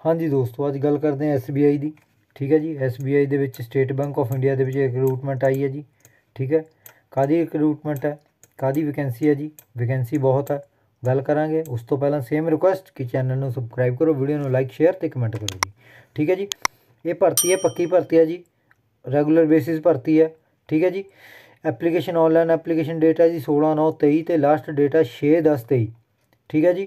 ਹਾਂਜੀ ਦੋਸਤੋ ਅੱਜ ਗੱਲ ਕਰਦੇ ਹਾਂ SBI ਦੀ ਠੀਕ ਹੈ ਜੀ SBI ਦੇ ਵਿੱਚ ਸਟੇਟ ਬੈਂਕ ਆਫ ਇੰਡੀਆ ਦੇ ਵਿੱਚ ਰਿਕਰੂਟਮੈਂਟ ਆਈ ਹੈ ਜੀ ਠੀਕ ਹੈ ਕਾਦੀ ਰਿਕਰੂਟਮੈਂਟ ਹੈ ਕਾਦੀ ਵੈਕੈਂਸੀ ਹੈ ਜੀ ਵੈਕੈਂਸੀ ਬਹੁਤ ਹੈ ਗੱਲ ਕਰਾਂਗੇ ਉਸ ਤੋਂ ਪਹਿਲਾਂ ਸੇਮ ਰਿਕੁਐਸਟ ਕਿ ਚੈਨਲ ਨੂੰ ਸਬਸਕ੍ਰਾਈਬ ਕਰੋ ਵੀਡੀਓ ਨੂੰ ਲਾਈਕ ਸ਼ੇਅਰ ਤੇ ਕਮੈਂਟ ਕਰੋ ਜੀ ਠੀਕ ਹੈ ਜੀ ਇਹ ਭਰਤੀ ਹੈ ਪੱਕੀ ਭਰਤੀ ਹੈ ਜੀ ਰੈਗੂਲਰ ਬੇਸਿਸ ਭਰਤੀ ਹੈ ਠੀਕ ਹੈ ਜੀ ਐਪਲੀਕੇਸ਼ਨ ਆਨਲਾਈਨ ਐਪਲੀਕੇਸ਼ਨ ਡੇਟ ਹੈ ਜੀ 16 9 23 ਤੇ ਲਾਸਟ ਡੇਟ ਹੈ 6 10 23 ਠੀਕ ਹੈ ਜੀ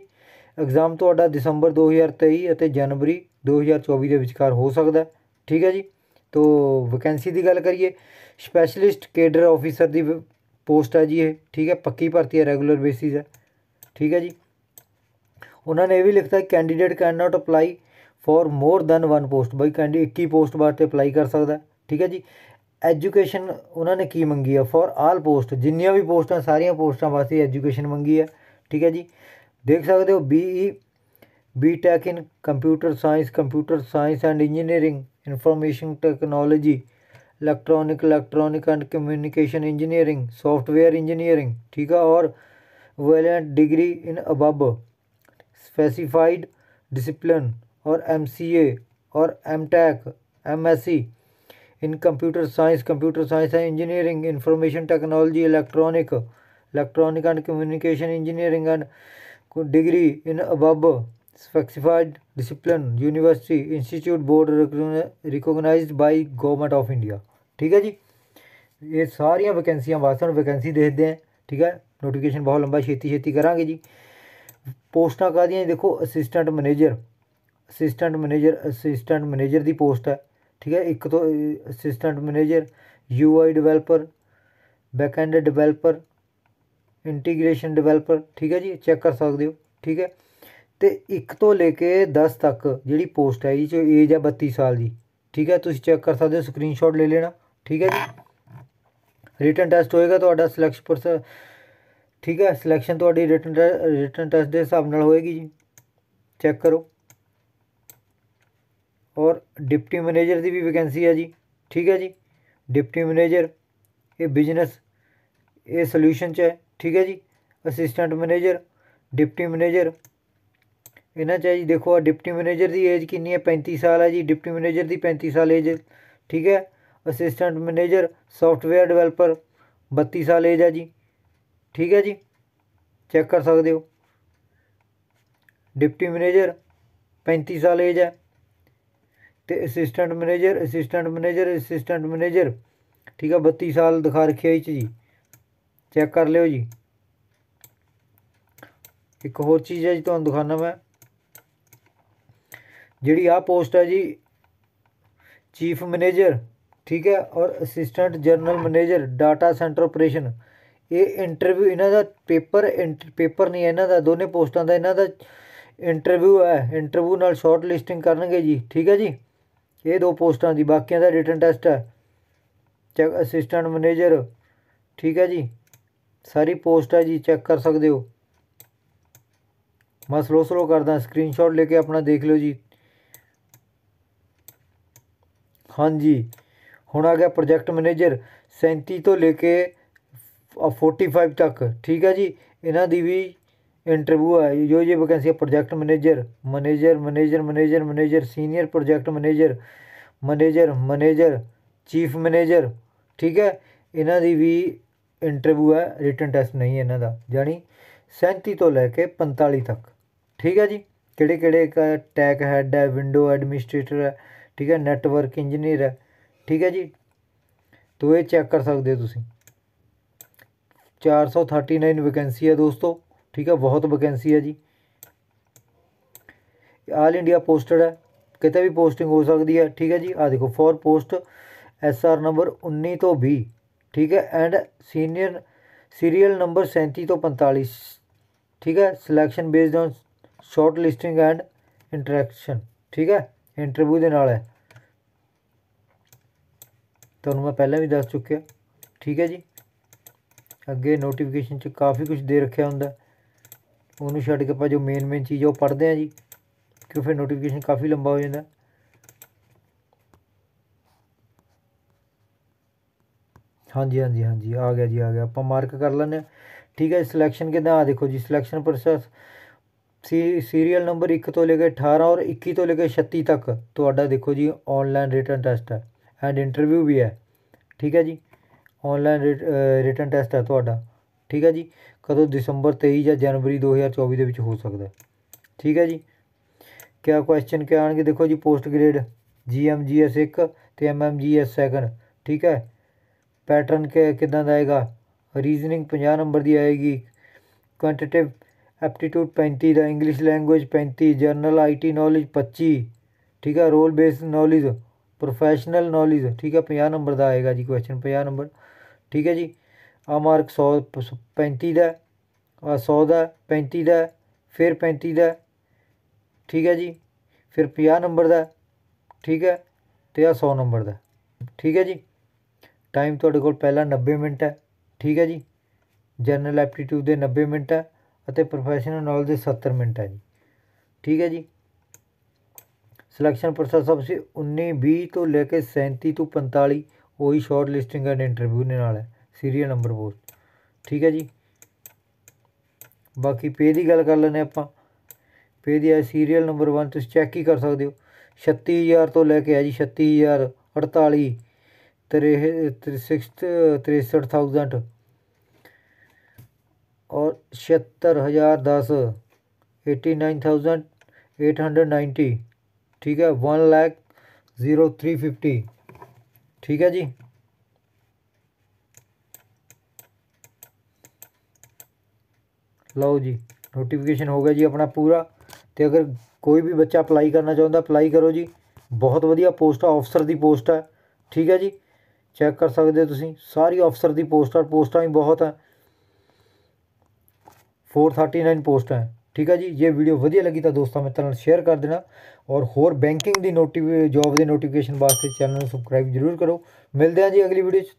ਐਗਜ਼ਾਮ ਤੁਹਾਡਾ ਦਸੰਬਰ 2023 ਅਤੇ ਜਨਵਰੀ 2024 ਦੇ ਵਿਚਕਾਰ ਹੋ ਸਕਦਾ ਠੀਕ ਹੈ ਜੀ? ਤੋ ਵੈਕੈਂਸੀ ਦੀ ਗੱਲ ਕਰੀਏ ਸਪੈਸ਼ਲਿਸਟ ਕੇਡਰ ਆਫੀਸਰ ਦੀ ਪੋਸਟ ਹੈ ਜੀ ਇਹ। ਠੀਕ ਹੈ? ਪੱਕੀ ਭਰਤੀ ਹੈ ਰੈਗੂਲਰ ਬੇਸਿਸ ਹੈ। ਠੀਕ ਹੈ ਜੀ? ਉਹਨਾਂ ਨੇ ਇਹ ਵੀ ਲਿਖਤਾ candidate can not apply for more than one post ਬਾਈ ਕੈਂਡੀ 21 ਪੋਸਟ ਵਾਸਤੇ ਅਪਲਾਈ ਕਰ ਸਕਦਾ ਠੀਕ ਹੈ ਜੀ? ਐਜੂਕੇਸ਼ਨ ਉਹਨਾਂ ਨੇ ਕੀ ਮੰਗੀ ਹੈ? ਫॉर ਆਲ ਪੋਸਟ ਜਿੰਨੀਆਂ ਵੀ ਪੋਸਟਾਂ ਸਾਰੀਆਂ ਪੋਸਟਾਂ ਵਾਸਤੇ ਐਜੂਕੇਸ਼ਨ ਮੰਗੀ ਹੈ। ਠੀਕ ਹੈ ਜੀ? ਦੇਖ ਸਕਦੇ ਹੋ BE BTech in computer science computer science and engineering information technology electronic electronic and communication engineering software engineering ठीक है और equivalent degree in above specified discipline और एमसीए और MTech MSc in computer science computer science and engineering information technology electronic electronic and communication engineering and degree in above specified discipline, university, institute board recognized by government of india. ठीक है जी? ये सारिया वैकेंसियाँ में vacancy देखते हैं ठीक है? Notification बहुत लंबा छेती छेती करा जी। पोस्टा कहदियाँ देखो assistant manager assistant manager assistant manager की पोस्ट है। ठीक है? एक तो assistant manager U I developer backend developer integration developer ਠੀਕ ਹੈ ਜੀ ਚੈੱਕ ਕਰ ਸਕਦੇ ਹੋ ਠੀਕ ਹੈ ਤੇ 1 ਤੋਂ ਲੈ ਕੇ 10 ਤੱਕ ਜਿਹੜੀ ਪੋਸਟ ਹੈ ਇਹ 'ਚ ਏਜ ਹੈ 32 ਸਾਲ ਦੀ ਠੀਕ ਹੈ ਤੁਸੀਂ ਚੈੱਕ ਕਰ ਸਕਦੇ ਹੋ ਸਕਰੀਨਸ਼ਾਟ ਲੈ ਲੈਣਾ ਠੀਕ ਹੈ ਜੀ ਰਿਟਨ ਟੈਸਟ ਹੋਏਗਾ ਤੁਹਾਡਾ ਸਿਲੈਕਸ਼ਨ ਪਰਸ ਠੀਕ ਹੈ ਸਿਲੈਕਸ਼ਨ ਤੁਹਾਡੀ ਰਿਟਨ ਰਿਟਨ ਟੈਸਟ ਦੇ ਹਿਸਾਬ ਨਾਲ ਹੋਏਗੀ ਜੀ ਚੈੱਕ ਕਰੋ ਔਰ ਡਿਪਟੀ ਮੈਨੇਜਰ ਦੀ ਵੀ ਵੈਕੈਂਸੀ ਹੈ ਜੀ ਠੀਕ ਹੈ ਜੀ ਡਿਪਟੀ ਮੈਨੇਜਰ ਇਹ ਬਿਜ਼ਨਸ ਇਹ ਸੋਲੂਸ਼ਨ ਚ ਹੈ ਠੀਕ ਹੈ ਜੀ ਅਸਿਸਟੈਂਟ ਮੈਨੇਜਰ ਡਿਪਟੀ ਮੈਨੇਜਰ ਇਹਨਾਂ 'ਚ ਹੈ ਜੀ ਦੇਖੋ ਆ ਡਿਪਟੀ ਮੈਨੇਜਰ ਦੀ ਏਜ ਕਿੰਨੀ ਹੈ 35 ਸਾਲ ਹੈ ਜੀ ਡਿਪਟੀ ਮੈਨੇਜਰ ਦੀ 35 ਸਾਲ ਏਜ ਠੀਕ ਹੈ ਅਸਿਸਟੈਂਟ ਮੈਨੇਜਰ ਸੌਫਟਵੇਅਰ ਡਿਵੈਲਪਰ 32 ਸਾਲ ਏਜ ਹੈ ਜੀ ਠੀਕ ਹੈ ਜੀ ਚੈੱਕ ਕਰ ਸਕਦੇ ਹੋ ਡਿਪਟੀ ਮੈਨੇਜਰ 35 ਸਾਲ ਏਜ ਹੈ ਤੇ assistant manager assistant manager assistant manager ਠੀਕ ਹੈ 32 ਸਾਲ ਦਿਖਾ ਰੱਖਿਆ ਇਹ 'ਚ ਜੀ ਚੈੱਕ ਕਰ ਲਿਓ ਜੀ। ਇੱਕ ਹੋਰ ਚੀਜ਼ ਹੈ ਜੀ ਤੁਹਾਨੂੰ ਦਿਖਾਣਾ ਮੈਂ। ਜਿਹੜੀ ਆ ਪੋਸਟ ਹੈ ਜੀ, ਚੀਫ ਮੈਨੇਜਰ, ਠੀਕ ਹੈ, ਔਰ assistant general manager, data centre operation. ਇਹ ਇੰਟਰਵਿਊ ਇਹਨਾਂ ਦਾ ਪੇਪਰ ਪੇਪਰ ਨਹੀਂ ਹੈ ਇਹਨਾਂ ਦਾ, ਦੋਨੇ ਪੋਸਟਾਂ ਦਾ ਇਹਨਾਂ ਦਾ ਇੰਟਰਵਿਊ ਹੈ। ਇੰਟਰਵਿਊ ਨਾਲ ਸ਼ਾਰਟ ਲਿਸਟਿੰਗ ਕਰਨਗੇ ਜੀ, ਠੀਕ ਹੈ ਜੀ? ਇਹ ਦੋ ਪੋਸਟਾਂ ਦੀ, ਬਾਕੀਆਂ ਦਾ ਰਿਟਨ ਟੈਸਟ ਹੈ। ਚੈੱਕ ਅਸਿਸਟੈਂਟ ਮੈਨੇਜਰ, ਠੀਕ ਹੈ ਜੀ? ਸਾਰੀ ਪੋਸਟ ਹੈ ਜੀ, ਚੈੱਕ ਕਰ ਸਕਦੇ ਹੋ। ਮੈਂ ਸਲੋ ਸਲੋ ਕਰਦਾ ਸਕਰੀਨਸ਼ਾਟ ਲੈ ਕੇ ਆਪਣਾ ਦੇਖ ਲਿਓ ਜੀ। ਹਾਂਜੀ, ਹੁਣ ਆ ਗਿਆ ਪ੍ਰੋਜੈਕਟ ਮੈਨੇਜਰ 37 ਤੋਂ ਲੈ ਕੇ 45 ਤੱਕ, ਠੀਕ ਹੈ ਜੀ? ਇਹਨਾਂ ਦੀ ਵੀ ਇੰਟਰਵਿਊ ਹੈ ਜੋ ਇਹ ਵੈਕੈਂਸੀ ਹੈ project manager manager manager manager manager senior project manager manager manager chief manager ਠੀਕ ਹੈ? ਇਹਨਾਂ ਦੀ ਵੀ इंटरव्यू है रिटर्न टैसट नहीं इन्हों का यानी सैंती तो लैके पंताली तक ठीक है जी कि टैक हैड है विंडो एडमिनिस्ट्रेटर है ठीक है नैटवर्क इंजीनियर है ठीक है जी तो ये चैक कर सकते हो तुम चार सौ थर्टी नाइन वैकेंसी है दोस्तों ठीक है बहुत वैकेंसी है जी आल इंडिया पोस्टड है कितने भी पोस्टिंग हो सकती है ठीक है जी आ देखो for post S R number उन्नी तो भी ਠੀਕ ਹੈ ਐਂਡ ਸੀਨੀਅਰ ਸੀਰੀਅਲ ਨੰਬਰ 37 ਤੋਂ 45 ਠੀਕ ਹੈ selection based on short listing and interaction ਠੀਕ ਹੈ ਇੰਟਰਵਿਊ ਦੇ ਨਾਲ ਹੈ ਤੁਹਾਨੂੰ ਮੈਂ ਪਹਿਲਾਂ ਵੀ ਦੱਸ ਚੁੱਕਿਆ ਠੀਕ ਹੈ ਜੀ ਅੱਗੇ ਨੋਟੀਫਿਕੇਸ਼ਨ 'ਚ ਕਾਫੀ ਕੁਝ ਦੇ ਰੱਖਿਆ ਹੁੰਦਾ ਉਹਨੂੰ ਛੱਡ ਕੇ ਆਪਾਂ ਜੋ ਮੇਨ ਮੇਨ ਚੀਜ਼ ਉਹ ਪੜ੍ਹਦੇ ਆ ਜੀ ਕਿਉਂ ਫਿਰ ਨੋਟੀਫਿਕੇਸ਼ਨ ਕਾਫੀ ਲੰਬਾ ਹੋ ਜਾਂਦਾ ਹਾਂਜੀ ਹਾਂਜੀ ਹਾਂਜੀ, ਆ ਗਿਆ ਜੀ, ਆ ਗਿਆ। ਆਪਾਂ ਮਾਰਕ ਕਰ ਲੈਂਦੇ ਹਾਂ। ਠੀਕ ਹੈ ਸਿਲੈਕਸ਼ਨ ਕਿਦਾਂ? ਆ ਦੇਖੋ ਜੀ ਸਿਲੈਕਸ਼ਨ ਪ੍ਰੋਸੈਸ ਸੀ ਸੀਰੀਅਲ ਨੰਬਰ 1 ਤੋਂ ਲੈ ਕੇ 18 ਔਰ 21 ਤੋਂ ਲੈ ਕੇ 36 ਤੱਕ ਤੁਹਾਡਾ ਦੇਖੋ ਜੀ ਆਨਲਾਈਨ ਰਿਟਨ ਟੈਸਟ ਹੈ। ਐਂਡ ਇੰਟਰਵਿਊ ਵੀ ਹੈ। ਠੀਕ ਹੈ ਜੀ ਆਨਲਾਈਨ ਰਿਟਨ ਟੈਸਟ ਹੈ ਤੁਹਾਡਾ। ਠੀਕ ਹੈ ਜੀ, ਕਦੋਂ ਦਸੰਬਰ 23 ਜਾਂ ਜਨਵਰੀ 2024 ਦੇ ਵਿੱਚ ਹੋ ਸਕਦਾ ਠੀਕ ਹੈ ਜੀ, ਕਿਆ ਕੁਐਸਚਨ ਕਿਆ ਆਣਗੇ ਦੇਖੋ ਜੀ ਪੋਸਟ ਗ੍ਰੇਡ ਜੀਐਮਜੀਐਸ 1 ਤੇ ਐਮਐਮਜੀਐਸ ਸੈਕੰਡ ਠੀਕ ਹੈ पैटर्न के कितना आएगा? रीजनिंग पाँ नंबर की आएगी। क्वांटिटिव एप्टीट्यूड पैंती का इंग्लिश लैंगुएज पैंती जनरल आईटी नॉलेज पच्ची। ठीक है role base knowledge professional knowledge ठीक है पाँ नंबर का आएगा जी क्वेश्चन पाँ नंबर। ठीक है जी, आ मार्क सौ, पैंती सौ का पैंती फिर पैंती ठीक है जी, फिर पाँ नंबर का ठीक है तो आ सौ नंबर का ठीक है जी ਟਾਈਮ ਤੁਹਾਡੇ ਕੋਲ ਪਹਿਲਾਂ 90 ਮਿੰਟ ਹੈ, ਠੀਕ ਹੈ ਜੀ? ਜਨਰਲ ਐਪਟੀਟਿਊਡ ਦੇ 90 ਮਿੰਟ ਹੈ ਅਤੇ ਪ੍ਰੋਫੈਸ਼ਨਲ ਨੌਲੇਜ ਦੇ 70 ਮਿੰਟ ਹੈ ਜੀ, ਠੀਕ ਹੈ ਜੀ? ਸਿਲੈਕਸ਼ਨ ਪ੍ਰੋਸੈਸ ਸਭ ਸੇ 19 20 ਤੋਂ ਲੈ ਕੇ 37 ਤੋਂ 45 ਉਹੀ ਸ਼ਾਰਟ ਲਿਸਟਿੰਗ ਐਂਡ ਇੰਟਰਵਿਊ ਦੇ ਨਾਲ ਹੈ ਸੀਰੀਅਲ ਨੰਬਰ ਪੋਸਟ ਠੀਕ ਹੈ ਜੀ? ਬਾਕੀ ਪੇ ਦੀ ਗੱਲ ਕਰ ਲੈਂਦੇ ਆਪਾਂ। ਪੇ ਦੀ ਹੈ ਸੀਰੀਅਲ ਨੰਬਰ 1 ਤੁਸੀਂ ਚੈੱਕ ਹੀ ਕਰ ਸਕਦੇ ਹੋ। 36000 ਤੋਂ ਲੈ ਕੇ ਹੈ ਜੀ 36000 48 63000 और छिहत्तर हज़ार दस eighty nine thousand eight hundred ninety ठीक है one lakh zero three fifty ठीक है जी ਲਓ ਜੀ ਨੋਟੀਫਿਕੇਸ਼ਨ ਹੋ ਗਿਆ ਜੀ ਆਪਣਾ ਪੂਰਾ ਤੇ ਅਗਰ ਕੋਈ ਵੀ ਬੱਚਾ ਅਪਲਾਈ ਕਰਨਾ ਚਾਹੁੰਦਾ ਅਪਲਾਈ ਕਰੋ ਜੀ ਬਹੁਤ ਵਧੀਆ ਪੋਸਟ ਆ ਅਫਸਰ ਦੀ ਪੋਸਟ ਹੈ ਠੀਕ ਹੈ ਜੀ ਚੈੱਕ ਕਰ ਸਕਦੇ ਹੋ ਤੁਸੀਂ। ਸਾਰੀ ਅਫਸਰ ਦੀ ਪੋਸਟਾਂ ਪੋਸਟਾਂ ਵੀ ਬਹੁਤ ਹੈ। 439 ਪੋਸਟ ਹੈ। ਠੀਕ ਹੈ ਜੀ, ਜੇ ਵੀਡੀਓ ਵਧੀਆ ਲੱਗੀ ਤਾਂ ਦੋਸਤਾਂ, ਮਿੱਤਰਾਂ ਨਾਲ ਸ਼ੇਅਰ ਕਰ ਦੇਣਾ। ਔਰ ਹੋਰ ਬੈਂਕਿੰਗ ਦੀ ਨੋਟੀਫਿ ਜੌਬ ਦੇ ਨੋਟੀਫਿਕੇਸ਼ਨ ਵਾਸਤੇ ਚੈਨਲ ਨੂੰ ਸਬਸਕ੍ਰਾਈਬ ਜ਼ਰੂਰ ਕਰੋ। ਮਿਲਦੇ ਹਾਂ ਜੀ ਅਗਲੀ ਵੀਡੀਓ 'ਚ।